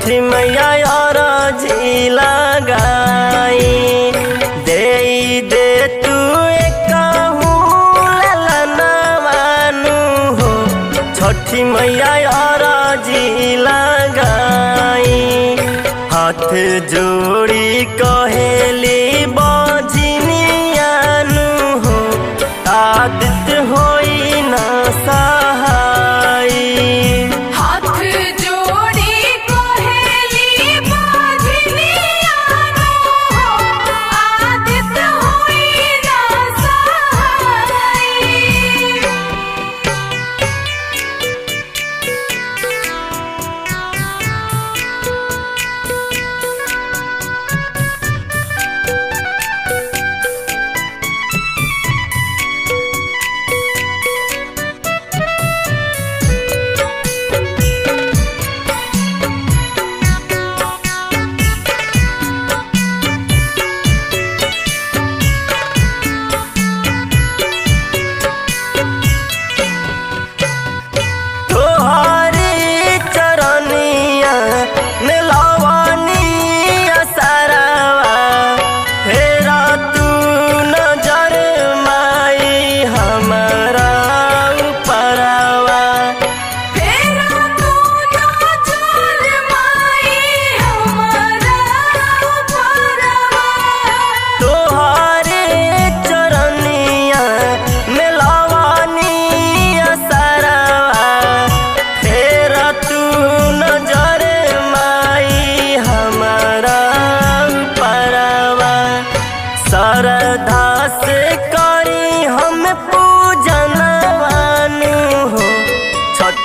छठी मैया और जी लगाई। दे दे, तू कहूँ हो। छठी मैया और जी लगाई। हाथ जोड़ी कहेली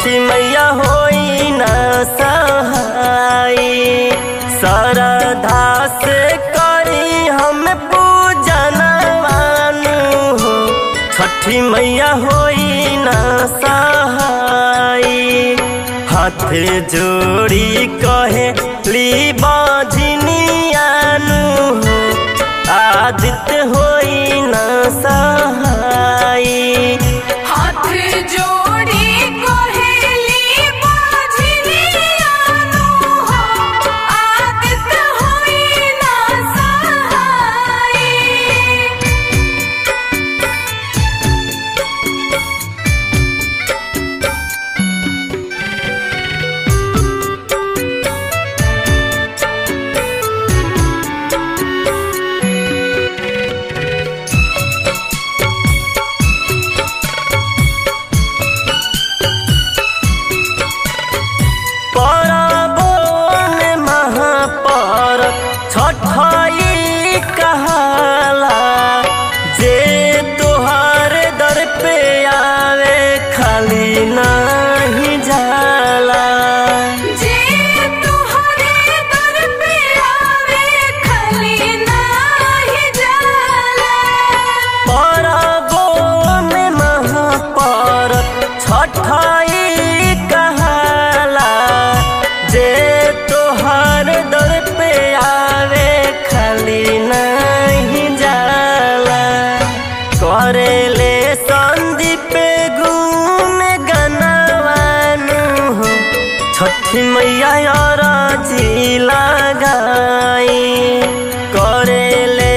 छठी मैया होई न सहाई। सरधा से करी हम पूजनवानु हो। छठी मैया होई न सहाई। हाथ जोड़ी कहे, ली बाझनियानु हो। आदित होई न सहाई। मैया और जी लगाई। करेले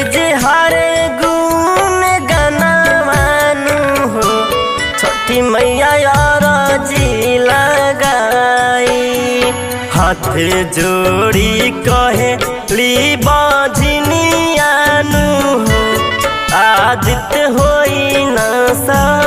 इजहार गुण गनवानु हो। छठी मैया और जी लगाई। हाथ जोड़ी कहे, ली बाझनियानु हो। आदित होई न सहाई